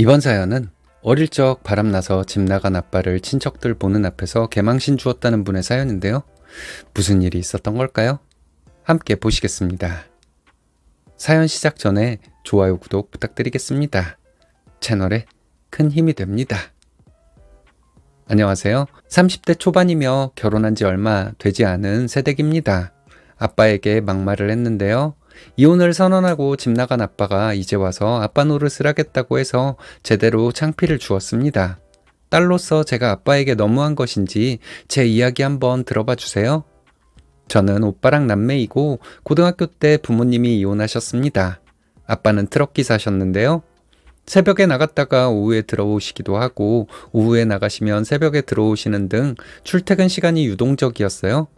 이번 사연은 어릴 적 바람나서 집 나간 아빠를 친척들 보는 앞에서 개망신 주었다는 분의 사연인데요. 무슨 일이 있었던 걸까요? 함께 보시겠습니다. 사연 시작 전에 좋아요, 구독 부탁드리겠습니다. 채널에 큰 힘이 됩니다. 안녕하세요. 30대 초반이며 결혼한 지 얼마 되지 않은 새댁입니다. 아빠에게 막말을 했는데요. 이혼을 선언하고 집 나간 아빠가 이제 와서 아빠 노릇을 하겠다고 해서 제대로 창피를 주었습니다. 딸로서 제가 아빠에게 너무한 것인지 제 이야기 한번 들어봐 주세요. 저는 오빠랑 남매이고 고등학교 때 부모님이 이혼하셨습니다. 아빠는 트럭 기사셨는데요. 새벽에 나갔다가 오후에 들어오시기도 하고 오후에 나가시면 새벽에 들어오시는 등 출퇴근 시간이 유동적이었어요.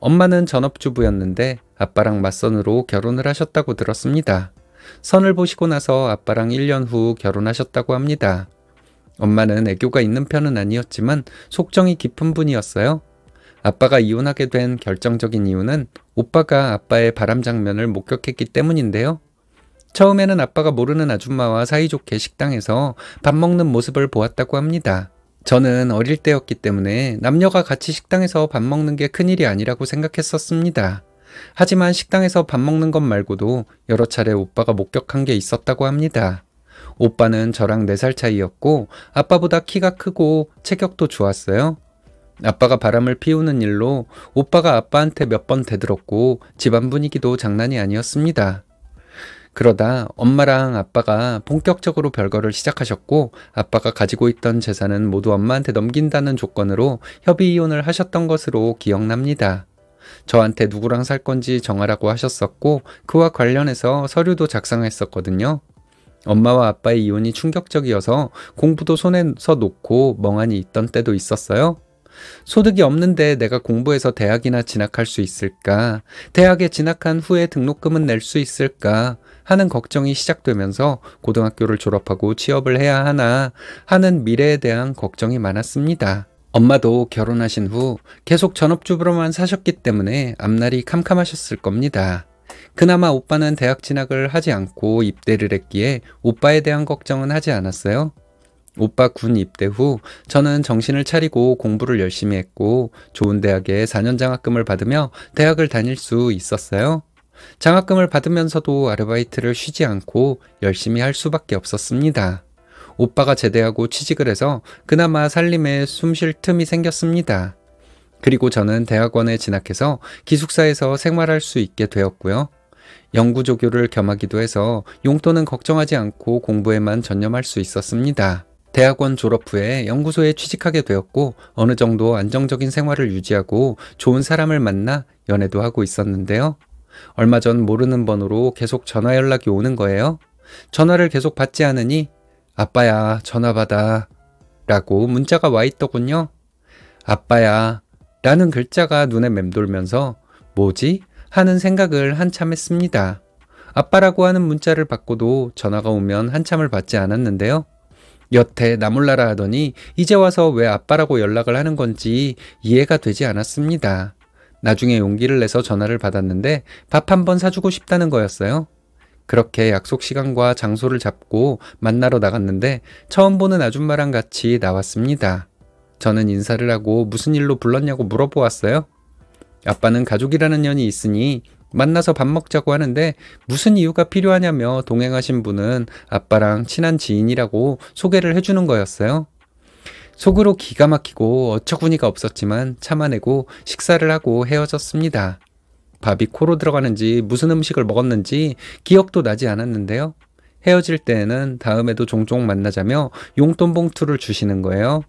엄마는 전업주부였는데 아빠랑 맞선으로 결혼을 하셨다고 들었습니다. 선을 보시고 나서 아빠랑 1년 후 결혼하셨다고 합니다. 엄마는 애교가 있는 편은 아니었지만 속정이 깊은 분이었어요. 아빠가 이혼하게 된 결정적인 이유는 오빠가 아빠의 바람 장면을 목격했기 때문인데요. 처음에는 아빠가 모르는 아줌마와 사이좋게 식당에서 밥 먹는 모습을 보았다고 합니다. 저는 어릴 때였기 때문에 남녀가 같이 식당에서 밥 먹는 게 큰일이 아니라고 생각했었습니다. 하지만 식당에서 밥 먹는 것 말고도 여러 차례 오빠가 목격한 게 있었다고 합니다. 오빠는 저랑 4살 차이였고 아빠보다 키가 크고 체격도 좋았어요. 아빠가 바람을 피우는 일로 오빠가 아빠한테 몇 번 대들었고 집안 분위기도 장난이 아니었습니다. 그러다 엄마랑 아빠가 본격적으로 별거를 시작하셨고 아빠가 가지고 있던 재산은 모두 엄마한테 넘긴다는 조건으로 협의 이혼을 하셨던 것으로 기억납니다. 저한테 누구랑 살 건지 정하라고 하셨었고 그와 관련해서 서류도 작성했었거든요. 엄마와 아빠의 이혼이 충격적이어서 공부도 손에서 놓고 멍하니 있던 때도 있었어요. 소득이 없는데 내가 공부해서 대학이나 진학할 수 있을까? 대학에 진학한 후에 등록금은 낼 수 있을까? 하는 걱정이 시작되면서 고등학교를 졸업하고 취업을 해야 하나 하는 미래에 대한 걱정이 많았습니다. 엄마도 결혼하신 후 계속 전업주부로만 사셨기 때문에 앞날이 캄캄하셨을 겁니다. 그나마 오빠는 대학 진학을 하지 않고 입대를 했기에 오빠에 대한 걱정은 하지 않았어요. 오빠 군 입대 후 저는 정신을 차리고 공부를 열심히 했고 좋은 대학에 4년 장학금을 받으며 대학을 다닐 수 있었어요. 장학금을 받으면서도 아르바이트를 쉬지 않고 열심히 할 수밖에 없었습니다. 오빠가 제대하고 취직을 해서 그나마 살림에 숨 쉴 틈이 생겼습니다. 그리고 저는 대학원에 진학해서 기숙사에서 생활할 수 있게 되었고요. 영구조교를 겸하기도 해서 용돈은 걱정하지 않고 공부에만 전념할 수 있었습니다. 대학원 졸업 후에 연구소에 취직하게 되었고 어느 정도 안정적인 생활을 유지하고 좋은 사람을 만나 연애도 하고 있었는데요. 얼마 전 모르는 번호로 계속 전화 연락이 오는 거예요. 전화를 계속 받지 않으니 아빠야 전화 받아 라고 문자가 와 있더군요. 아빠야 라는 글자가 눈에 맴돌면서 뭐지? 하는 생각을 한참 했습니다. 아빠라고 하는 문자를 받고도 전화가 오면 한참을 받지 않았는데요. 여태 나 몰라라 하더니 이제 와서 왜 아빠라고 연락을 하는 건지 이해가 되지 않았습니다. 나중에 용기를 내서 전화를 받았는데 밥 한 번 사주고 싶다는 거였어요. 그렇게 약속 시간과 장소를 잡고 만나러 나갔는데 처음 보는 아줌마랑 같이 나왔습니다. 저는 인사를 하고 무슨 일로 불렀냐고 물어보았어요. 아빠는 가족이라는 년이 있으니 만나서 밥 먹자고 하는데 무슨 이유가 필요하냐며 동행하신 분은 아빠랑 친한 지인이라고 소개를 해주는 거였어요. 속으로 기가 막히고 어처구니가 없었지만 참아내고 식사를 하고 헤어졌습니다. 밥이 코로 들어가는지 무슨 음식을 먹었는지 기억도 나지 않았는데요. 헤어질 때에는 다음에도 종종 만나자며 용돈 봉투를 주시는 거예요.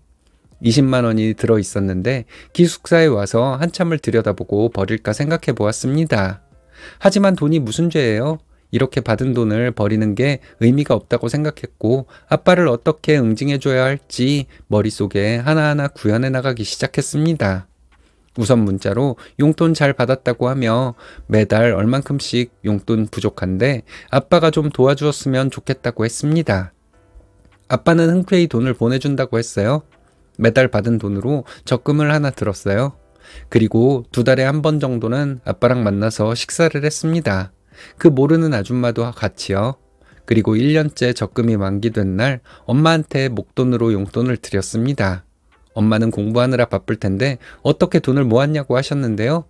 20만 원이 들어 있었는데 기숙사에 와서 한참을 들여다보고 버릴까 생각해 보았습니다. 하지만 돈이 무슨 죄예요? 이렇게 받은 돈을 버리는 게 의미가 없다고 생각했고 아빠를 어떻게 응징해 줘야 할지 머릿속에 하나하나 구현해 나가기 시작했습니다. 우선 문자로 용돈 잘 받았다고 하며 매달 얼만큼씩 용돈 부족한데 아빠가 좀 도와주었으면 좋겠다고 했습니다. 아빠는 흔쾌히 돈을 보내준다고 했어요. 매달 받은 돈으로 적금을 하나 들었어요. 그리고 두 달에 한 번 정도는 아빠랑 만나서 식사를 했습니다. 그 모르는 아줌마도 같이요. 그리고 1년째 적금이 만기된 날 엄마한테 목돈으로 용돈을 드렸습니다. 엄마는 공부하느라 바쁠 텐데 어떻게 돈을 모았냐고 하셨는데요.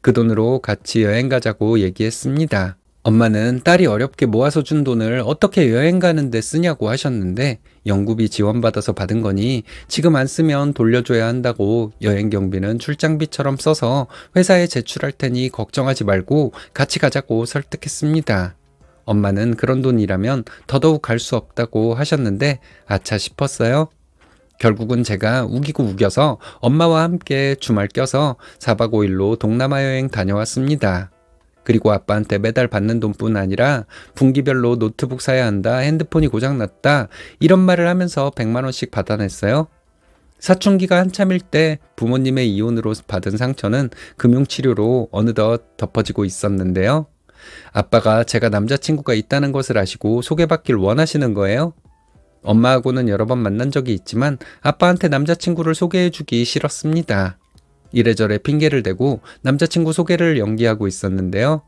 그 돈으로 같이 여행 가자고 얘기했습니다. 엄마는 딸이 어렵게 모아서 준 돈을 어떻게 여행 가는데 쓰냐고 하셨는데 연구비 지원받아서 받은 거니 지금 안 쓰면 돌려줘야 한다고 여행 경비는 출장비처럼 써서 회사에 제출할 테니 걱정하지 말고 같이 가자고 설득했습니다. 엄마는 그런 돈이라면 더더욱 갈 수 없다고 하셨는데 아차 싶었어요. 결국은 제가 우기고 우겨서 엄마와 함께 주말 껴서 4박 5일로 동남아 여행 다녀왔습니다. 그리고 아빠한테 매달 받는 돈뿐 아니라 분기별로 노트북 사야 한다, 핸드폰이 고장났다, 이런 말을 하면서 100만원씩 받아냈어요. 사춘기가 한참일 때 부모님의 이혼으로 받은 상처는 금융치료로 어느덧 덮어지고 있었는데요. 아빠가 제가 남자친구가 있다는 것을 아시고 소개받길 원하시는 거예요. 엄마하고는 여러 번 만난 적이 있지만 아빠한테 남자친구를 소개해주기 싫었습니다. 이래저래 핑계를 대고 남자친구 소개를 연기하고 있었는데요.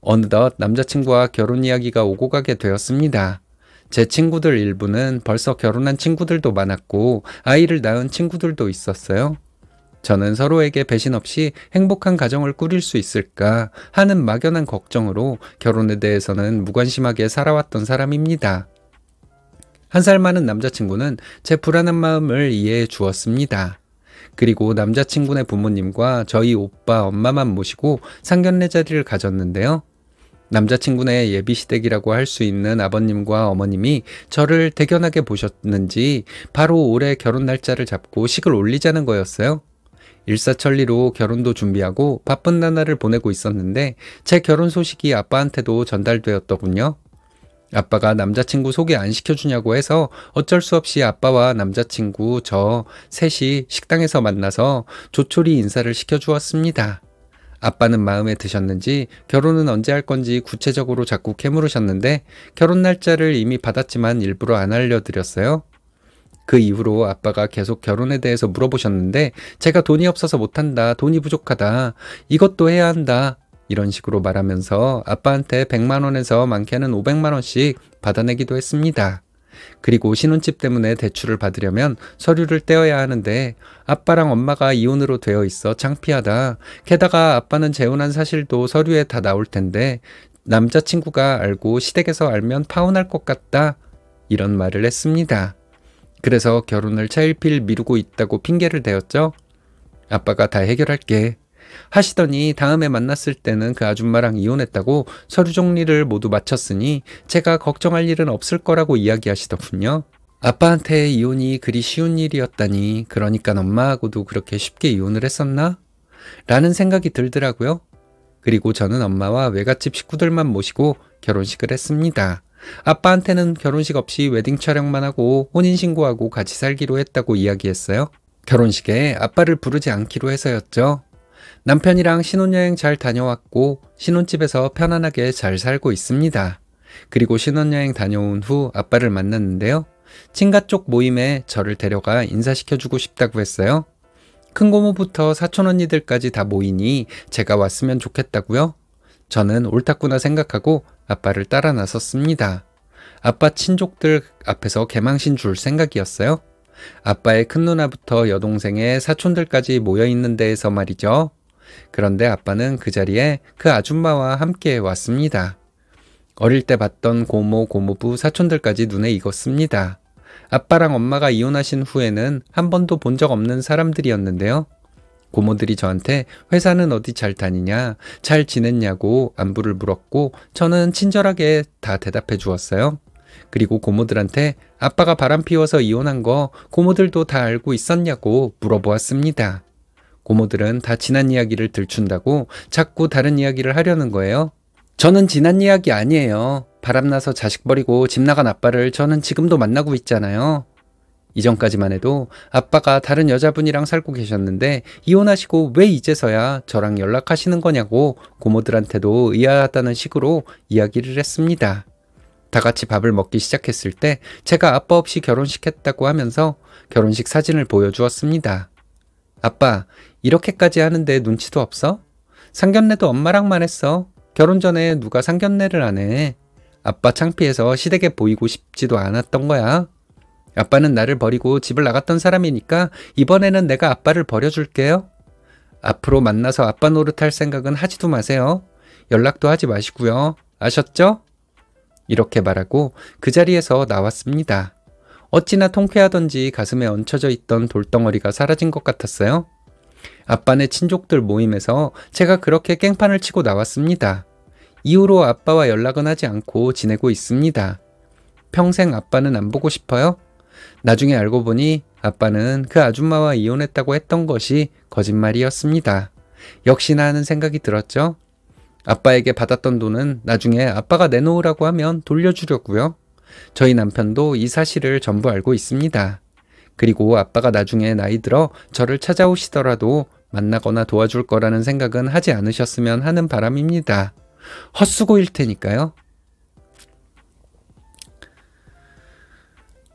어느덧 남자친구와 결혼 이야기가 오고 가게 되었습니다. 제 친구들 일부는 벌써 결혼한 친구들도 많았고 아이를 낳은 친구들도 있었어요. 저는 서로에게 배신 없이 행복한 가정을 꾸릴 수 있을까 하는 막연한 걱정으로 결혼에 대해서는 무관심하게 살아왔던 사람입니다. 한 살 많은 남자친구는 제 불안한 마음을 이해해 주었습니다. 그리고 남자친구네 부모님과 저희 오빠 엄마만 모시고 상견례 자리를 가졌는데요. 남자친구네 예비시댁이라고 할 수 있는 아버님과 어머님이 저를 대견하게 보셨는지 바로 올해 결혼 날짜를 잡고 식을 올리자는 거였어요. 일사천리로 결혼도 준비하고 바쁜 나날을 보내고 있었는데 제 결혼 소식이 아빠한테도 전달되었더군요. 아빠가 남자친구 소개 안 시켜주냐고 해서 어쩔 수 없이 아빠와 남자친구 저 셋이 식당에서 만나서 조촐히 인사를 시켜주었습니다. 아빠는 마음에 드셨는지 결혼은 언제 할 건지 구체적으로 자꾸 캐물으셨는데 결혼 날짜를 이미 받았지만 일부러 안 알려드렸어요. 그 이후로 아빠가 계속 결혼에 대해서 물어보셨는데 제가 돈이 없어서 못한다, 돈이 부족하다, 이것도 해야 한다, 이런 식으로 말하면서 아빠한테 100만 원에서 많게는 500만 원씩 받아내기도 했습니다. 그리고 신혼집 때문에 대출을 받으려면 서류를 떼어야 하는데 아빠랑 엄마가 이혼으로 되어 있어 창피하다. 게다가 아빠는 재혼한 사실도 서류에 다 나올 텐데 남자친구가 알고 시댁에서 알면 파혼할 것 같다. 이런 말을 했습니다. 그래서 결혼을 차일필 미루고 있다고 핑계를 대었죠. 아빠가 다 해결할게. 하시더니 다음에 만났을 때는 그 아줌마랑 이혼했다고 서류 정리를 모두 마쳤으니 제가 걱정할 일은 없을 거라고 이야기하시더군요. 아빠한테 이혼이 그리 쉬운 일이었다니 그러니까 엄마하고도 그렇게 쉽게 이혼을 했었나? 라는 생각이 들더라고요. 그리고 저는 엄마와 외갓집 식구들만 모시고 결혼식을 했습니다. 아빠한테는 결혼식 없이 웨딩 촬영만 하고 혼인신고하고 같이 살기로 했다고 이야기했어요. 결혼식에 아빠를 부르지 않기로 해서였죠. 남편이랑 신혼여행 잘 다녀왔고 신혼집에서 편안하게 잘 살고 있습니다. 그리고 신혼여행 다녀온 후 아빠를 만났는데요. 친가 쪽 모임에 저를 데려가 인사시켜주고 싶다고 했어요. 큰 고모부터 사촌 언니들까지 다 모이니 제가 왔으면 좋겠다고요. 저는 옳다구나 생각하고 아빠를 따라 나섰습니다. 아빠 친족들 앞에서 개망신 줄 생각이었어요. 아빠의 큰 누나부터 여동생의 사촌들까지 모여 있는 데에서 말이죠. 그런데 아빠는 그 자리에 그 아줌마와 함께 왔습니다. 어릴 때 봤던 고모, 고모부, 사촌들까지 눈에 익었습니다. 아빠랑 엄마가 이혼하신 후에는 한 번도 본 적 없는 사람들이었는데요. 고모들이 저한테 회사는 어디 잘 다니냐, 잘 지냈냐고 안부를 물었고 저는 친절하게 다 대답해 주었어요. 그리고 고모들한테 아빠가 바람 피워서 이혼한 거 고모들도 다 알고 있었냐고 물어보았습니다. 고모들은 다 지난 이야기를 들춘다고 자꾸 다른 이야기를 하려는 거예요. 저는 지난 이야기 아니에요. 바람나서 자식 버리고 집 나간 아빠를 저는 지금도 만나고 있잖아요. 이전까지만 해도 아빠가 다른 여자분이랑 살고 계셨는데 이혼하시고 왜 이제서야 저랑 연락하시는 거냐고 고모들한테도 의아하다는 식으로 이야기를 했습니다. 다 같이 밥을 먹기 시작했을 때 제가 아빠 없이 결혼식했다고 하면서 결혼식 사진을 보여주었습니다. 아빠, 이렇게까지 하는데 눈치도 없어? 상견례도 엄마랑만 했어. 결혼 전에 누가 상견례를 안 해. 아빠 창피해서 시댁에 보이고 싶지도 않았던 거야. 아빠는 나를 버리고 집을 나갔던 사람이니까 이번에는 내가 아빠를 버려줄게요. 앞으로 만나서 아빠 노릇할 생각은 하지도 마세요. 연락도 하지 마시고요. 아셨죠? 이렇게 말하고 그 자리에서 나왔습니다. 어찌나 통쾌하던지 가슴에 얹혀져 있던 돌덩어리가 사라진 것 같았어요. 아빠네 친족들 모임에서 제가 그렇게 깽판을 치고 나왔습니다. 이후로 아빠와 연락은 하지 않고 지내고 있습니다. 평생 아빠는 안 보고 싶어요? 나중에 알고 보니 아빠는 그 아줌마와 이혼했다고 했던 것이 거짓말이었습니다. 역시나 하는 생각이 들었죠? 아빠에게 받았던 돈은 나중에 아빠가 내놓으라고 하면 돌려주려고요. 저희 남편도 이 사실을 전부 알고 있습니다. 그리고 아빠가 나중에 나이 들어 저를 찾아오시더라도 만나거나 도와줄 거라는 생각은 하지 않으셨으면 하는 바람입니다. 헛수고일 테니까요.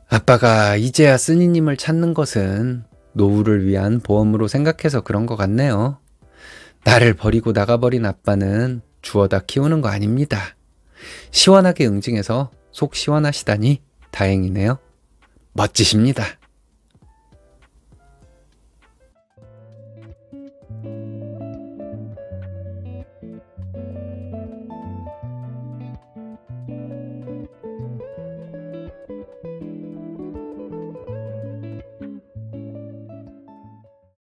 아빠가 이제야 쓰니님을 찾는 것은 노후를 위한 보험으로 생각해서 그런 것 같네요. 나를 버리고 나가버린 아빠는 주워다 키우는 거 아닙니다. 시원하게 응징해서 속 시원하시다니 다행이네요. 멋지십니다.